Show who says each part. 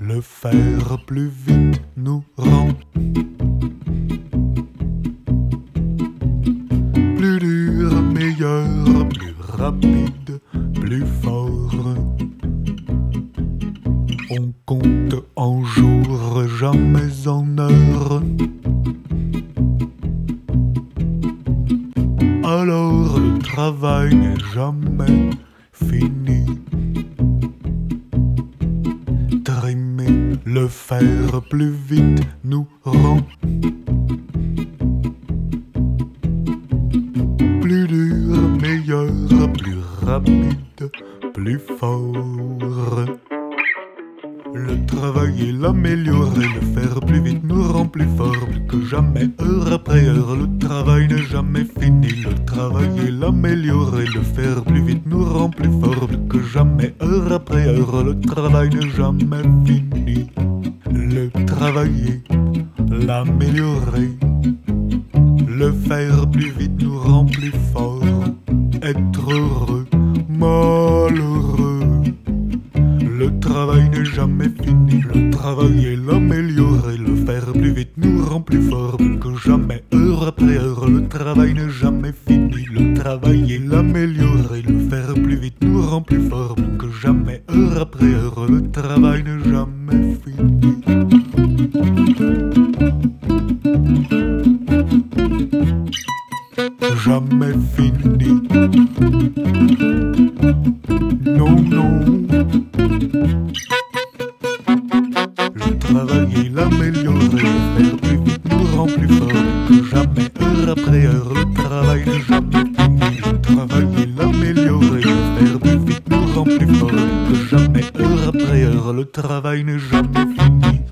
Speaker 1: Le faire plus vite nous rend plus dur, meilleur, plus rapide, plus fort. On compte en jours, jamais en heures. Alors le travail n'est jamais fini. Faire plus vite nous rend plus dur, meilleur, plus rapide, plus fort. Le travailler, l'améliorer, le faire plus vite nous rend plus fort, plus que jamais, heure après heure. Le travail n'est jamais fini. Le travailler, l'améliorer, le faire plus vite nous rend plus fort, plus que jamais, heure après heure. Le travail n'est jamais fini. Le travailler, l'améliorer, jamais fini. Le travailler, l'améliorer, le faire plus vite nous rend plus fort. Que jamais, heure après heure. Le travail n'est jamais fini. Le travailler, l'améliorer, le faire plus vite nous rend plus fort. Que jamais, heure après heure. Le travail n'est jamais fini. Jamais fini. Non, non. Travailler, l'améliorer, faire plus vite nous rend plus fort que jamais, heure après heure. Le travail n'est jamais fini. Le travailler, l'améliorer, le faire plus vite nous rend plus fort que jamais, heure après heure. Le travail n'est jamais fini.